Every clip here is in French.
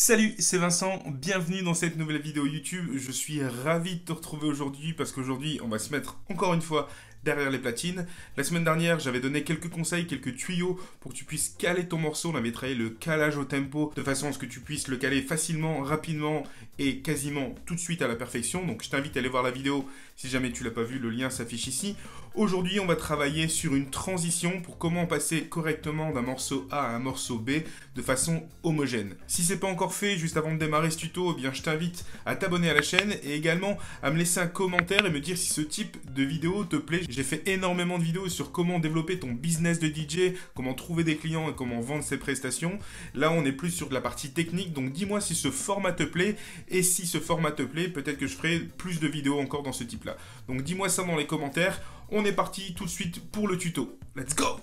Salut, c'est Vincent, bienvenue dans cette nouvelle vidéo YouTube. Je suis ravi de te retrouver aujourd'hui parce qu'aujourd'hui on va se mettre encore une fois derrière les platines. La semaine dernière, j'avais donné quelques conseils, quelques tuyaux pour que tu puisses caler ton morceau. On avait travaillé le calage au tempo de façon à ce que tu puisses le caler facilement, rapidement et quasiment tout de suite à la perfection. Donc je t'invite à aller voir la vidéo si jamais tu l'as pas vu, le lien s'affiche ici. Aujourd'hui, on va travailler sur une transition pour comment passer correctement d'un morceau A à un morceau B de façon homogène. Si c'est pas encore fait, juste avant de démarrer ce tuto, eh bien je t'invite à t'abonner à la chaîne et également à me laisser un commentaire et me dire si ce type de vidéo te plaît. J'ai fait énormément de vidéos sur comment développer ton business de DJ, comment trouver des clients et comment vendre ses prestations. Là, on est plus sur de la partie technique, donc dis-moi si ce format te plaît et si ce format te plaît, peut-être que je ferai plus de vidéos encore dans ce type-là. Donc dis-moi ça dans les commentaires. On est parti tout de suite pour le tuto. Let's go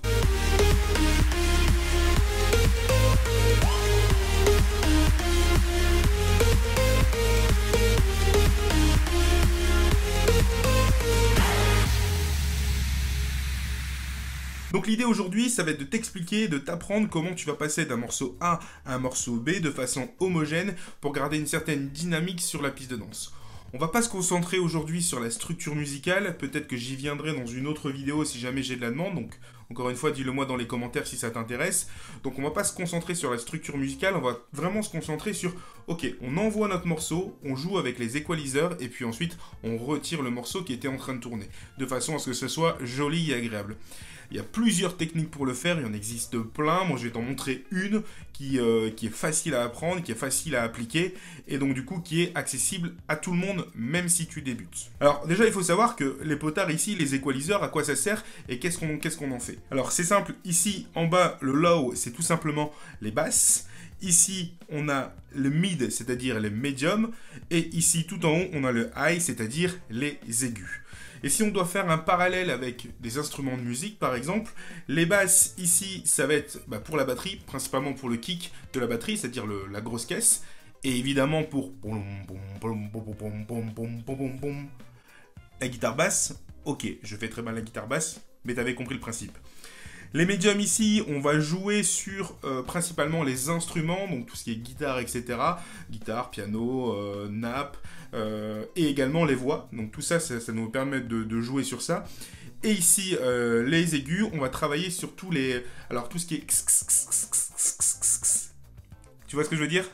Donc l'idée aujourd'hui, ça va être de t'expliquer, de t'apprendre comment tu vas passer d'un morceau A à un morceau B de façon homogène pour garder une certaine dynamique sur la piste de danse. On va pas se concentrer aujourd'hui sur la structure musicale, peut-être que j'y viendrai dans une autre vidéo si jamais j'ai de la demande, donc encore une fois, dis-le moi dans les commentaires si ça t'intéresse. Donc on va pas se concentrer sur la structure musicale, on va vraiment se concentrer sur, ok, on envoie notre morceau, on joue avec les équaliseurs, et puis ensuite on retire le morceau qui était en train de tourner, de façon à ce que ce soit joli et agréable. Il y a plusieurs techniques pour le faire, il y en existe plein. Moi, je vais t'en montrer une qui, euh, qui, est facile à apprendre, qui est facile à appliquer, et donc du coup qui est accessible à tout le monde, même si tu débutes. Alors déjà, il faut savoir que les potards ici, les équaliseurs, à quoi ça sert et qu'est-ce qu'on qu'est-ce qu'on en fait? Alors c'est simple, ici en bas, le low, c'est tout simplement les basses. Ici, on a le mid, c'est-à-dire les médiums. Et ici, tout en haut, on a le high, c'est-à-dire les aigus. Et si on doit faire un parallèle avec des instruments de musique, par exemple, les basses ici, ça va être bah, pour la batterie, principalement pour le kick de la batterie, c'est-à-dire la grosse caisse, et évidemment pour la guitare basse. Ok, je fais très mal la guitare basse, mais t'avais compris le principe. Les médiums ici, on va jouer sur principalement les instruments, donc tout ce qui est guitare, etc. Guitare, piano, nappe, euh, et également les voix. Donc tout ça, ça, nous permet de, jouer sur ça. Et ici, euh, les aigus, on va travailler sur tous les... Alors tout ce qui est... Tu vois ce que je veux dire?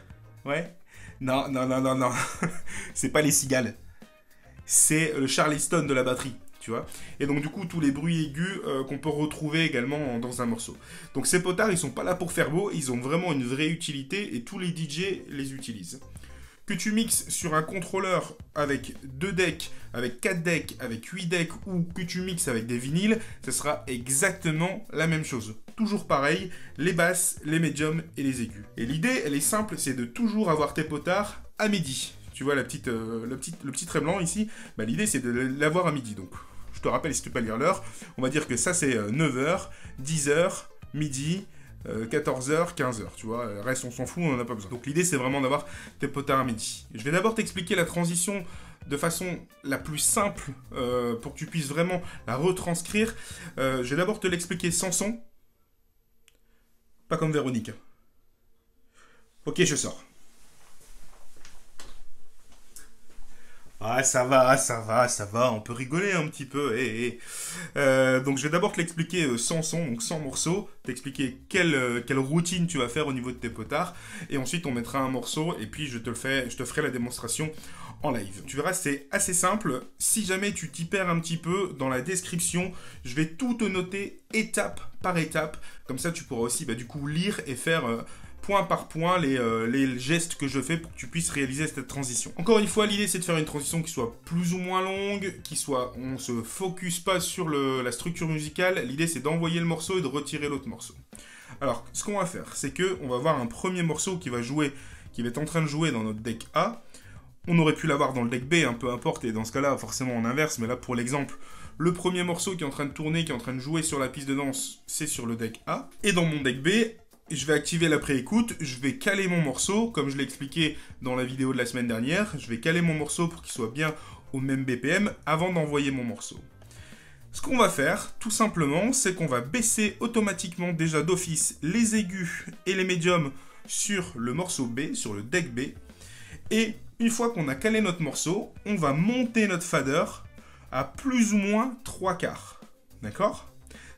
Ouais? Non, non, non, non, non. C'est pas les cigales. C'est le charleston de la batterie Et donc du coup tous les bruits aigus euh, qu'on peut retrouver également dans un morceau. Donc ces potards ils sont pas là pour faire beau, ils ont vraiment une vraie utilité et tous les DJ les utilisent que tu mixes sur un contrôleur avec deux decks, avec quatre decks, avec 8 decks ou que tu mixes avec des vinyles, ce sera exactement la même chose. Toujours pareil, les basses, les médiums et les aigus. Et l'idée, elle est simple, c'est de toujours avoir tes potards à midi. Tu vois euh, le, petit, le petit trait blanc ici bah, L'idée, c'est de l'avoir à midi. Donc, je te rappelle, si tu peux lire l'heure, on va dire que ça, c'est 9h, euh, 10h, midi, 14h, euh, 15h, tu vois. Reste, on s'en fout, on n'en a pas besoin. Donc l'idée, c'est vraiment d'avoir tes potards à midi. Je vais d'abord t'expliquer la transition de façon la plus simple euh, pour que tu puisses vraiment la retranscrire. Je vais d'abord te l'expliquer sans son. Pas comme Véronique. Ok, je sors. Ah, ça va, ça va, ça va, on peut rigoler un petit peu. Euh, donc, je vais d'abord te l'expliquer euh, sans son, donc sans morceau, t'expliquer quelle, euh, quelle routine tu vas faire au niveau de tes potards, et ensuite on mettra un morceau, et puis je te, le fais, je te ferai la démonstration en live. Tu verras, c'est assez simple. Si jamais tu t'y perds un petit peu, dans la description, je vais tout te noter étape par étape. Comme ça, tu pourras aussi, bah, du coup, lire et faire point par point euh, les, gestes que je fais pour que tu puisses réaliser cette transition. Encore une fois, l'idée c'est de faire une transition qui soit plus ou moins longue, qui soit, on se focus pas sur la structure musicale, l'idée c'est d'envoyer le morceau et de retirer l'autre morceau. Alors, ce qu'on va faire, c'est que on va avoir un premier morceau qui va jouer, qui va être en train de jouer dans notre deck A. On aurait pu l'avoir dans le deck B, un peu importe, et dans ce cas-là, forcément en inverse, mais là pour l'exemple, le premier morceau qui est en train de tourner, qui est en train de jouer sur la piste de danse, c'est sur le deck A. Et dans mon deck B, je vais activer la pré-écoute, je vais caler mon morceau, comme je l'ai expliqué dans la vidéo de la semaine dernière, je vais caler mon morceau pour qu'il soit bien au même BPM avant d'envoyer mon morceau. Ce qu'on va faire, tout simplement, c'est qu'on va baisser automatiquement déjà d'office les aigus et les médiums sur le morceau B, sur le deck B. Et une fois qu'on a calé notre morceau, on va monter notre fader à plus ou moins 3 quarts. D'accord?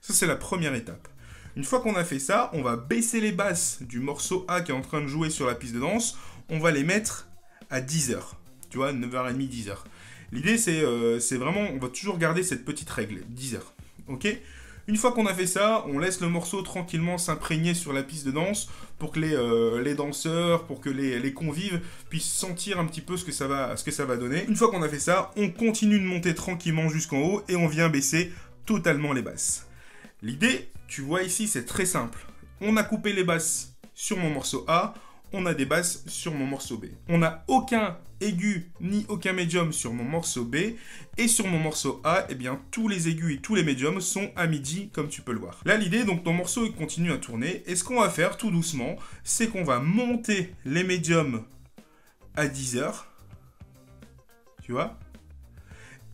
Ça, c'est la première étape. Une fois qu'on a fait ça, on va baisser les basses du morceau A qui est en train de jouer sur la piste de danse. On va les mettre à 10h. Tu vois, 9h30, 10h. L'idée, euh, c'est vraiment, on va toujours garder cette petite règle, 10h. Ok? Une fois qu'on a fait ça, on laisse le morceau tranquillement s'imprégner sur la piste de danse pour que les, euh, danseurs, pour que les, convives puissent sentir un petit peu ce que, ça va, ce que ça va donner. Une fois qu'on a fait ça, on continue de monter tranquillement jusqu'en haut et on vient baisser totalement les basses. L'idée, tu vois ici, c'est très simple. On a coupé les basses sur mon morceau A, on a des basses sur mon morceau B. On n'a aucun aigu ni aucun médium sur mon morceau B. Et sur mon morceau A, eh bien, tous les aigus et tous les médiums sont à midi, comme tu peux le voir. Là, l'idée, donc, ton morceau continue à tourner. Et ce qu'on va faire, tout doucement, c'est qu'on va monter les médiums à 10 heures. Tu vois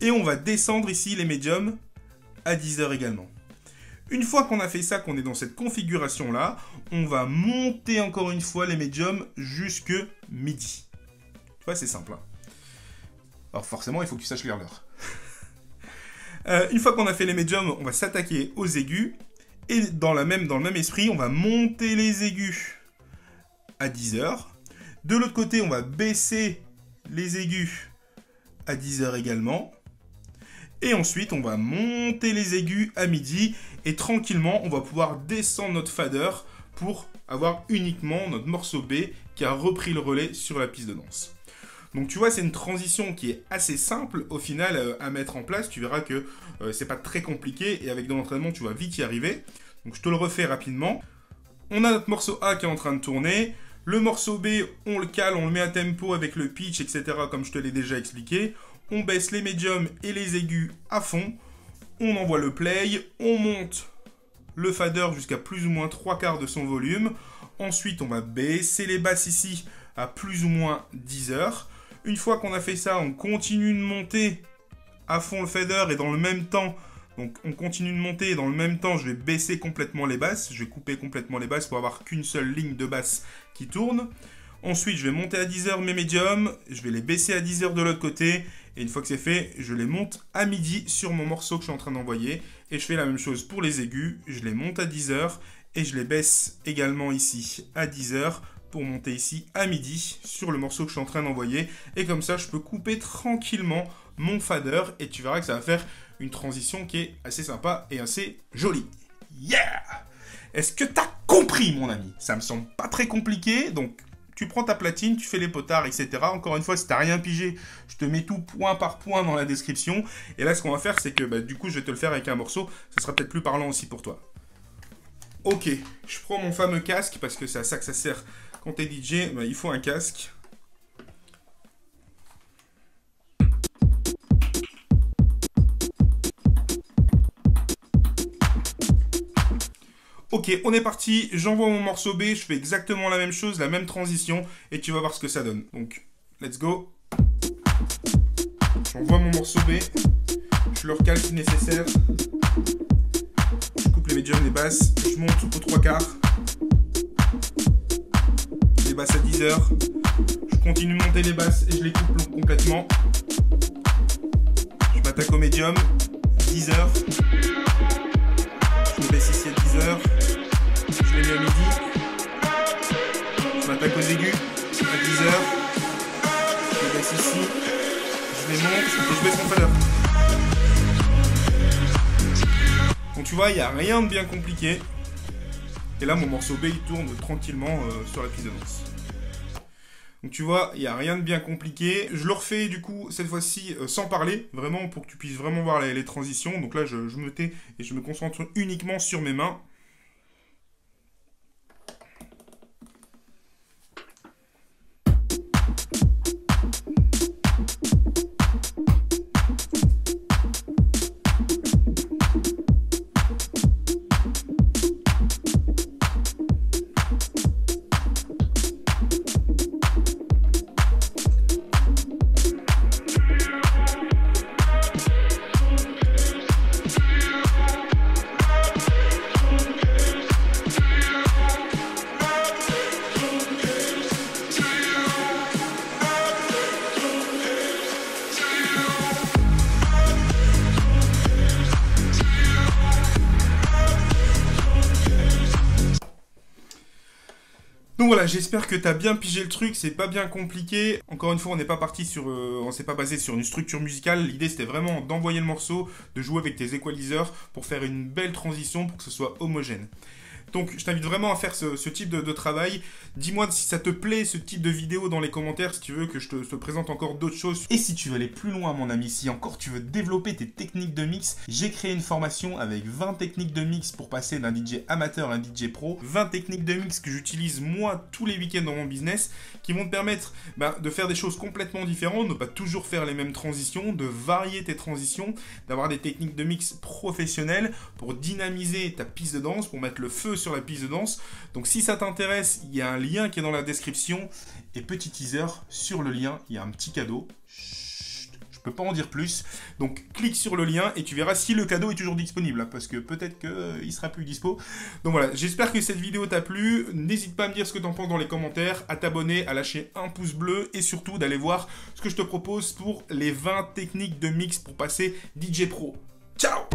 Et on va descendre ici les médiums à 10 heures également. Une fois qu'on a fait ça, qu'on est dans cette configuration-là, on va monter encore une fois les médiums jusque midi. Tu vois, c'est simple. Hein. Alors forcément, il faut que tu saches lire l'heure. Euh, une fois qu'on a fait les médiums, on va s'attaquer aux aigus. Et dans, dans le même esprit, on va monter les aigus à 10 heures. De l'autre côté, on va baisser les aigus à 10 heures également. Et ensuite, on va monter les aigus à midi. Et tranquillement, on va pouvoir descendre notre fader pour avoir uniquement notre morceau B qui a repris le relais sur la piste de danse. Donc tu vois, c'est une transition qui est assez simple au final euh, à mettre en place. Tu verras que euh, c'est pas très compliqué et avec de l'entraînement, tu vas vite y arriver. Donc je te le refais rapidement. On a notre morceau A qui est en train de tourner. Le morceau B, on le cale, on le met à tempo avec le pitch, etc. comme je te l'ai déjà expliqué. On baisse les médiums et les aigus à fond. On envoie le play, on monte le fader jusqu'à plus ou moins 3 quarts de son volume. Ensuite, on va baisser les basses ici à plus ou moins 10 heures. Une fois qu'on a fait ça, on continue de monter à fond le fader et dans le même temps, donc on continue de monter et dans le même temps, je vais baisser complètement les basses. Je vais couper complètement les basses pour avoir qu'une seule ligne de basse qui tourne. Ensuite, je vais monter à 10 heures mes médiums, je vais les baisser à 10 heures de l'autre côté, et une fois que c'est fait, je les monte à midi sur mon morceau que je suis en train d'envoyer, et je fais la même chose pour les aigus, je les monte à 10 heures, et je les baisse également ici à 10 heures pour monter ici à midi sur le morceau que je suis en train d'envoyer, et comme ça, je peux couper tranquillement mon fader, et tu verras que ça va faire une transition qui est assez sympa et assez jolie. Yeah! Est-ce que t'as compris, mon ami? Ça me semble pas très compliqué, donc tu prends ta platine, tu fais les potards, etc. Encore une fois, si t'as rien pigé, je te mets tout point par point dans la description. Et là, ce qu'on va faire, c'est que bah, du coup, je vais te le faire avec un morceau. Ça sera peut-être plus parlant aussi pour toi. Ok, je prends mon fameux casque parce que c'est à ça que ça sert quand t'es DJ. Bah, il faut un casque. Ok, on est parti, j'envoie mon morceau B, je fais exactement la même chose, la même transition, et tu vas voir ce que ça donne. Donc, let's go. J'envoie mon morceau B, je le recale si nécessaire. Je coupe les médiums, les basses, je monte aux trois quarts. Les basses à 10 heures. Je continue de monter les basses et je les coupe complètement. Je m'attaque au médium, 10 heures. Je me baisse ici à 10 heures je les mets à midi. Je m'attaque aux aigus à 10h. Je les baisse ici. Je les monte et je baisse mon fader. Donc tu vois, il n'y a rien de bien compliqué. Et là, mon morceau B, il tourne tranquillement euh, sur la piste de danse. Donc tu vois, il n'y a rien de bien compliqué. Je le refais du coup cette fois-ci euh, sans parler, vraiment pour que tu puisses vraiment voir les, transitions. Donc là, je, je me tais et je me concentre uniquement sur mes mains. J'espère que t'as bien pigé le truc, c'est pas bien compliqué. Encore une fois, on n'est pas parti sur, euh, on s'est pas basé sur une structure musicale. L'idée c'était vraiment d'envoyer le morceau, de jouer avec tes equalizers pour faire une belle transition pour que ce soit homogène. Donc je t'invite vraiment à faire ce, type de, travail. Dis-moi si ça te plaît ce type de vidéo dans les commentaires, si tu veux que je te, présente encore d'autres choses. Et si tu veux aller plus loin mon ami, si encore tu veux développer tes techniques de mix, j'ai créé une formation avec 20 techniques de mix pour passer d'un DJ amateur à un DJ pro. 20 techniques de mix que j'utilise moi tous les week-ends dans mon business, qui vont te permettre bah, de faire des choses complètement différentes, de ne pas toujours faire les mêmes transitions, de varier tes transitions, d'avoir des techniques de mix professionnelles pour dynamiser ta piste de danse, pour mettre le feu sur la piste de danse. Donc si ça t'intéresse, il y a un lien qui est dans la description. Et petit teaser, sur le lien, il y a un petit cadeau. je peux pas en dire plus. Donc clique sur le lien et tu verras si le cadeau est toujours disponible. Parce que peut-être qu'il euh, sera plus dispo. Donc voilà, j'espère que cette vidéo t'a plu. N'hésite pas à me dire ce que t'en penses dans les commentaires, à t'abonner, à lâcher un pouce bleu et surtout d'aller voir ce que je te propose pour les 20 techniques de mix pour passer DJ Pro. Ciao